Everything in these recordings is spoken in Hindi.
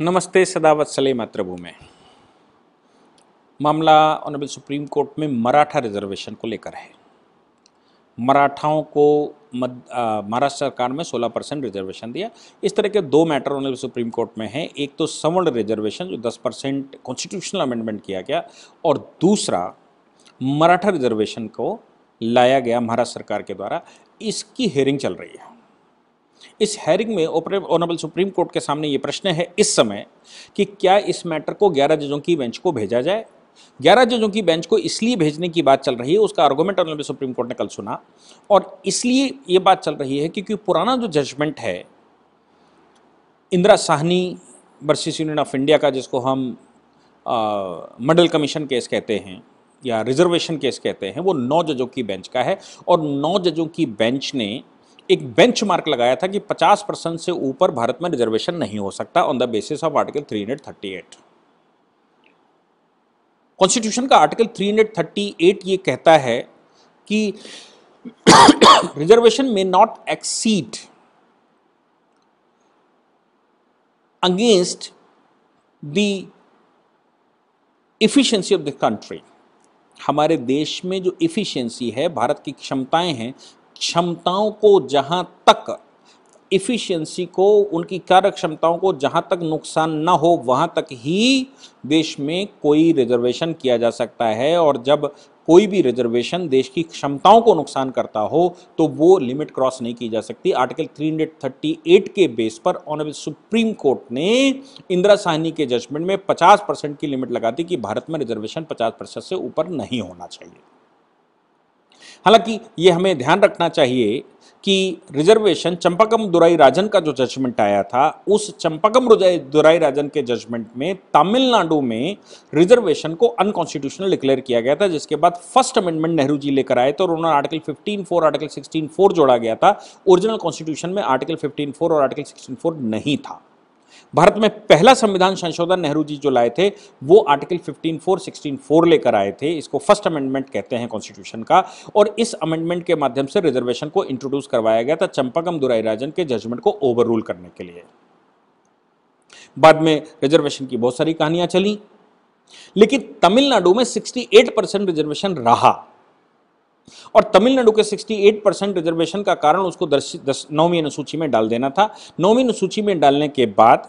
नमस्ते सदावत सले मातृभूमि। मामला ऑनरेबल सुप्रीम कोर्ट में मराठा रिजर्वेशन को लेकर है। मराठाओं को मद महाराष्ट्र सरकार में 16 परसेंट रिजर्वेशन दिया। इस तरह के दो मैटर ऑनरेबल सुप्रीम कोर्ट में हैं। एक तो सवर्ण रिजर्वेशन, जो 10 परसेंट कॉन्स्टिट्यूशनल अमेंडमेंट किया गया, और दूसरा मराठा रिजर्वेशन को लाया गया महाराष्ट्र सरकार के द्वारा। इसकी हेयरिंग चल रही है। इस हेयरिंग में ऑनरेबल सुप्रीम कोर्ट के सामने ये प्रश्न है इस समय कि क्या इस मैटर को 11 जजों की बेंच को भेजा जाए? 11 जजों की बेंच को इसलिए भेजने की बात चल रही है, उसका आर्गूमेंट ऑनरेबल सुप्रीम कोर्ट ने कल सुना, और इसलिए ये बात चल रही है क्योंकि पुराना जो जजमेंट है, Indira Sawhney versus union of India का, जिसको हम मॉडल कमीशन केस कहते हैं, या रिजर्वेशन केस कहते हैं, वो नौ जजों की बेंच का है, और नौ जजों की बेंच ने एक बेंच मार्क लगाया था कि 50 परसेंट से ऊपर भारत में रिजर्वेशन नहीं हो सकता on the basis of article 338 constitution का आर्टिकल 338 ये कहता है कि रिजर्वेशन में not exceed against the efficiency of the country हमारे देश में जो इफिशियंसी है, भारत की क्षमताएँ हैं क्षमताओं को जहाँ तक इफ़िशियंसी को, उनकी कार्य क्षमताओं को जहाँ तक नुकसान ना हो, वहाँ तक ही देश में कोई रिजर्वेशन किया जा सकता है। और जब कोई भी रिजर्वेशन देश की क्षमताओं को नुकसान करता हो तो वो लिमिट क्रॉस नहीं की जा सकती। आर्टिकल 338 के बेस पर ऑनरेबल सुप्रीम कोर्ट ने इंदिरा साहनी के जजमेंट में 50 परसेंट की लिमिट लगा दी कि भारत में रिजर्वेशन 50 परसेंट से ऊपर नहीं होना चाहिए। हालाँकि ये हमें ध्यान रखना चाहिए कि रिजर्वेशन चंपाकम दुराई राजन का जो जजमेंट आया था, उस चंपाकम दुराई राजन के जजमेंट में तमिलनाडु में रिजर्वेशन को अनकॉन्स्टिट्यूशनल डिक्लेयर किया गया था, जिसके बाद फ़र्स्ट अमेंडमेंट नेहरू जी लेकर आए थे और उन्होंने आर्टिकल 15 फोर आर्टिकल 16 फोर जोड़ा गया था। ओरिजिनल कॉन्स्टिट्यूशन में आर्टिकल 15 फोर और आर्टिकल 16 फोर नहीं था। भारत में पहला संविधान संशोधन नेहरू जी जो लाए थे, वो आर्टिकल 15 फोर 16 फोर लेकर आए थे। इसको फ़र्स्ट अमेंडमेंट कहते हैं कॉन्स्टिट्यूशन का। और इस अमेंडमेंट के माध्यम से रिजर्वेशन को इंट्रोड्यूस करवाया गया था चंपाकम दुराई राजन के जजमेंट को ओवर रूल करने के लिए। बाद में रिजर्वेशन की बहुत सारी कहानियाँ चली। लेकिन तमिलनाडु में 68 परसेंट रिजर्वेशन रहा। और तमिलनाडु के 68 परसेंट रिजर्वेशन का कारण उसको नौवीं अनुसूची में डाल देना था। नौवीं अनुसूची में डालने के बाद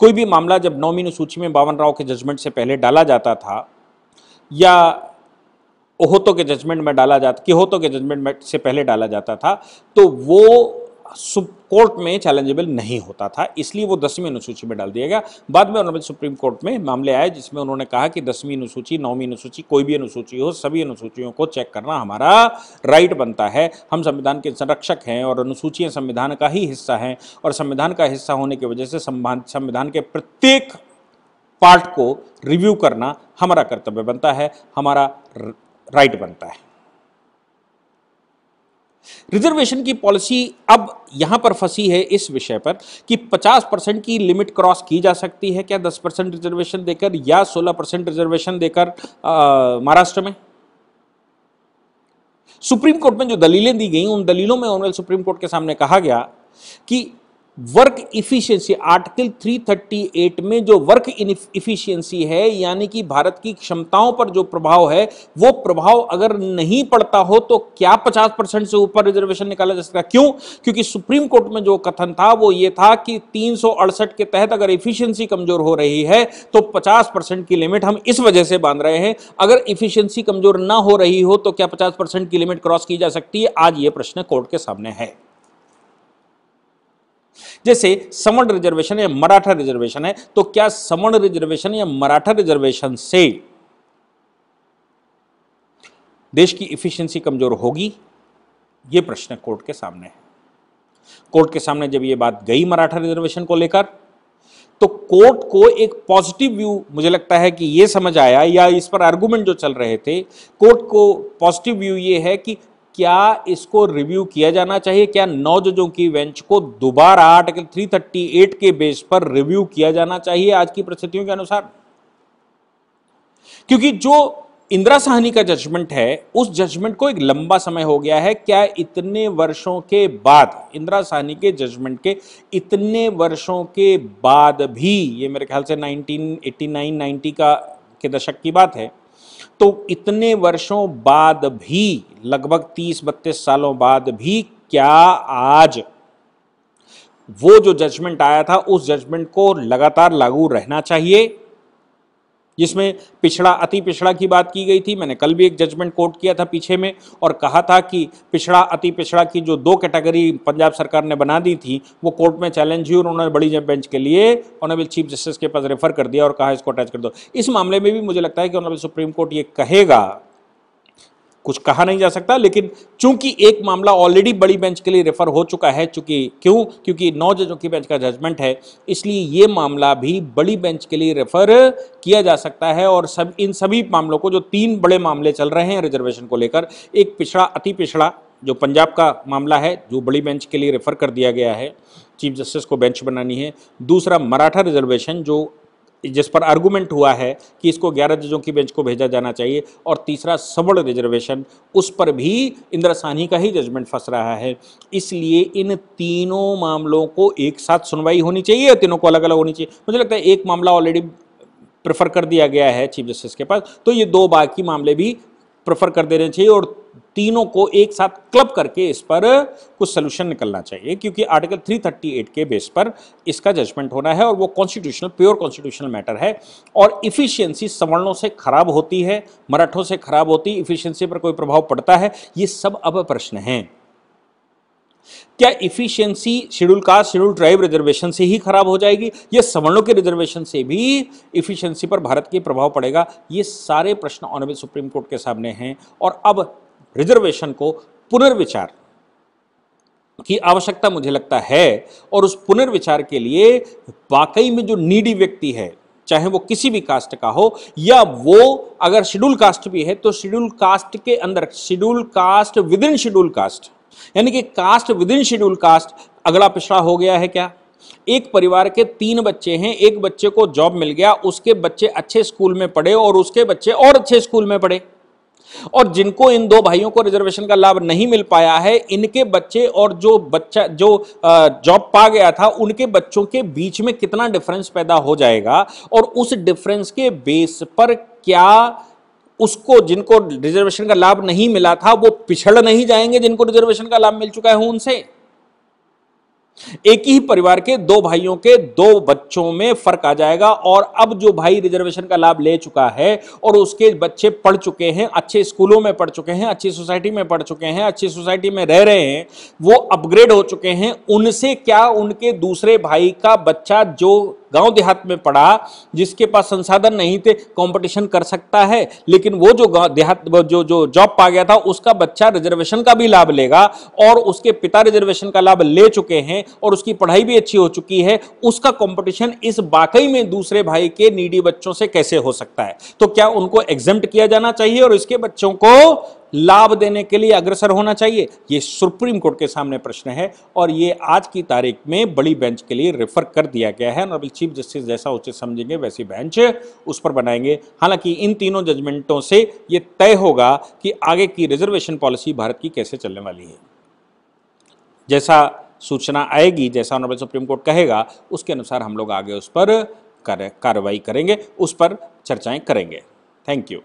कोई भी मामला जब नौवीं अनुसूची में बावन राव के जजमेंट से पहले डाला जाता था, या ओहोतो के जजमेंट में डाला जाता, किहोतो के जजमेंट से पहले डाला जाता था तो वो कोर्ट में चैलेंजेबल नहीं होता था, इसलिए वो दसवीं अनुसूची में डाल दिया गया। बाद में ऑनरेबल सुप्रीम कोर्ट में मामले आए, जिसमें उन्होंने कहा कि दसवीं अनुसूची, नौवीं अनुसूची, कोई भी अनुसूची हो, सभी अनुसूचियों को चेक करना हमारा राइट बनता है। हम संविधान के संरक्षक हैं और अनुसूचियाँ संविधान का ही हिस्सा हैं और संविधान का हिस्सा होने की वजह से संविधान के प्रत्येक पार्ट को रिव्यू करना हमारा कर्तव्य बनता है, हमारा राइट बनता है। रिजर्वेशन की पॉलिसी अब यहाँ पर फंसी है इस विषय पर कि 50 परसेंट की लिमिट क्रॉस की जा सकती है। क्या 10 परसेंट रिजर्वेशन देकर या 16 परसेंट रिजर्वेशन देकर महाराष्ट्र में? सुप्रीम कोर्ट में जो दलीलें दी गई, उन दलीलों में ऑनरल सुप्रीम कोर्ट के सामने कहा गया कि वर्क इफिशियंसी आर्टिकल 338 में जो वर्क इफिशियंसी है, यानी कि भारत की क्षमताओं पर जो प्रभाव है, वो प्रभाव अगर नहीं पड़ता हो तो क्या 50 परसेंट से ऊपर रिजर्वेशन निकाला जा सकता क्यों? क्योंकि सुप्रीम कोर्ट में जो कथन था, वो ये था कि तीन सौ अड़सठ के तहत अगर इफिशियंसी कमज़ोर हो रही है तो पचास की लिमिट हम इस वजह से बाँध रहे हैं। अगर इफिशियंसी कमज़ोर ना हो रही हो तो क्या पचास की लिमिट क्रॉस की जा सकती है? आज ये प्रश्न कोर्ट के सामने है। जैसे सवर्ण रिजर्वेशन या मराठा रिजर्वेशन है तो क्या सवर्ण रिजर्वेशन या मराठा रिजर्वेशन से देश की इफिशियंसी कमज़ोर होगी? यह प्रश्न कोर्ट के सामने है। कोर्ट के सामने जब यह बात गई मराठा रिजर्वेशन को लेकर तो कोर्ट को एक पॉजिटिव व्यू मुझे लगता है कि यह समझ आया या इस पर आर्गुमेंट जो चल रहे थे, कोर्ट को पॉजिटिव व्यू ये है कि क्या इसको रिव्यू किया जाना चाहिए? क्या नौ जजों की बेंच को दोबारा आर्टिकल 338 के बेस पर रिव्यू किया जाना चाहिए आज की परिस्थितियों के अनुसार? क्योंकि जो इंदिरा साहनी का जजमेंट है, उस जजमेंट को एक लंबा समय हो गया है। क्या इतने वर्षों के बाद, इंदिरा साहनी के जजमेंट के इतने वर्षों के बाद भी, ये मेरे ख्याल से 1989 90 का, के दशक की बात है तो इतने वर्षों बाद भी, लगभग 30 बत्तीस सालों बाद भी, क्या आज वो जो जजमेंट आया था, उस जजमेंट को लगातार लागू रहना चाहिए? जिसमें पिछड़ा, अति पिछड़ा की बात की गई थी। मैंने कल भी एक जजमेंट कोर्ट किया था पीछे में और कहा था कि पिछड़ा, अति पिछड़ा की जो दो कैटेगरी पंजाब सरकार ने बना दी थी, वो कोर्ट में चैलेंज हुई और उन्होंने बड़ी बेंच के लिए ऑनरेबल चीफ जस्टिस के पास रेफर कर दिया और कहा इसको अटैच कर दो। इस मामले में भी मुझे लगता है कि ऑनरेबल सुप्रीम कोर्ट ये कहेगा कुछ कहा नहीं जा सकता, लेकिन चूँकि एक मामला ऑलरेडी बड़ी बेंच के लिए रेफर हो चुका है, चूँकि क्यों? क्योंकि नौ जजों की बेंच का जजमेंट है, इसलिए ये मामला भी बड़ी बेंच के लिए रेफर किया जा सकता है और सब, इन सभी मामलों को जो तीन बड़े मामले चल रहे हैं रिजर्वेशन को लेकर, एक पिछड़ा, अति पिछड़ा, जो पंजाब का मामला है, जो बड़ी बेंच के लिए रेफर कर दिया गया है चीफ जस्टिस को बेंच बनानी है, दूसरा मराठा रिजर्वेशन जो जिस पर आर्गूमेंट हुआ है कि इसको 11 जजों की बेंच को भेजा जाना चाहिए और तीसरा सबड़ रिजर्वेशन उस पर भी इंदिरा साहनी का ही जजमेंट फंस रहा है। इसलिए इन तीनों मामलों को एक साथ सुनवाई होनी चाहिए और तीनों को अलग अलग होनी चाहिए। मुझे लगता है एक मामला ऑलरेडी प्रेफर कर दिया गया है चीफ जस्टिस के पास तो ये दो बाकी मामले भी प्रेफर कर देने चाहिए और तीनों को एक साथ क्लब करके इस पर कुछ सोल्यूशन निकलना चाहिए, क्योंकि आर्टिकल 338 के बेस पर इसका जजमेंट होना है और वो कॉन्स्टिट्यूशनल प्योर कॉन्स्टिट्यूशनल मैटर है और इफिशियंसी सवर्णों से खराब होती है, मराठों से खराब होती है इफिशियंसी पर कोई प्रभाव पड़ता है, ये सब अब प्रश्न हैं। क्या efficiency schedule caste schedule tribe reservation से ही खराब हो जाएगी? या सवर्णों के रिजर्वेशन से भी इफिशियंसी पर भारत के प्रभाव पड़ेगा? ये सारे प्रश्न ऑनरेबल सुप्रीम कोर्ट के सामने हैं और अब रिजर्वेशन को पुनर्विचार की आवश्यकता मुझे लगता है और उस पुनर्विचार के लिए वाकई में जो नीडी व्यक्ति है, चाहे वो किसी भी कास्ट का हो, या वो अगर शेड्यूल कास्ट भी है तो शेड्यूल कास्ट के अंदर, schedule caste within schedule caste, यानी कि caste within schedule caste, अगला पिछड़ा हो गया है क्या? एक परिवार के तीन बच्चे हैं, एक बच्चे को जॉब मिल गया, उसके बच्चे अच्छे स्कूल में पढ़े और उसके बच्चे और अच्छे स्कूल में पढ़े। और जिनको इन दो भाइयों को रिजर्वेशन का लाभ नहीं मिल पाया है, इनके बच्चे और जो बच्चा, जो जॉब पा गया था, उनके बच्चों के बीच में कितना डिफरेंस पैदा हो जाएगा और उस डिफरेंस के बेस पर क्या उसको, जिनको रिजर्वेशन का लाभ नहीं मिला था, वो पिछड़ नहीं जाएँगे जिनको रिजर्वेशन का लाभ मिल चुका है उनसे? एक ही परिवार के दो भाइयों के दो बच्चों में फ़र्क आ जाएगा और अब जो भाई रिजर्वेशन का लाभ ले चुका है और उसके बच्चे पढ़ चुके हैं, अच्छे स्कूलों में पढ़ चुके हैं, अच्छी सोसाइटी में पढ़ चुके हैं, अच्छी सोसाइटी में रह रहे हैं, वो अपग्रेड हो चुके हैं, उनसे क्या उनके दूसरे भाई का बच्चा जो गाँव देहात में पढ़ा जिसके पास संसाधन नहीं थे कंपटीशन कर सकता है, लेकिन वो जो देहात जो जो जॉब पा गया था, उसका बच्चा रिजर्वेशन का भी लाभ लेगा, और उसके पिता रिजर्वेशन का लाभ ले चुके हैं, और उसकी पढ़ाई भी अच्छी हो चुकी है, उसका कॉम्पिटिशन इस बाकई में दूसरे भाई के नीडी बच्चों से कैसे हो सकता है? तो क्या उनको एग्ज़ाम किया जाना चाहिए, और इसके बच्चों को लाभ देने के लिए अग्रसर होना चाहिए। ये सुप्रीम कोर्ट के सामने प्रश्न है और ये आज की तारीख में बड़ी बेंच के लिए रेफर कर दिया गया है। और चीफ जस्टिस जैसा उचित समझेंगे, वैसी बेंच उस पर बनाएँगे। हालाँकि इन तीनों जजमेंटों से ये तय होगा कि आगे की रिजर्वेशन पॉलिसी भारत की कैसे चलने वाली है। जैसा सूचना आएगी, जैसा ऑनरेबल सुप्रीम कोर्ट कहेगा, उसके अनुसार हम लोग आगे उस पर कार्रवाई करेंगे, उस पर चर्चाएँ करेंगे। Thank you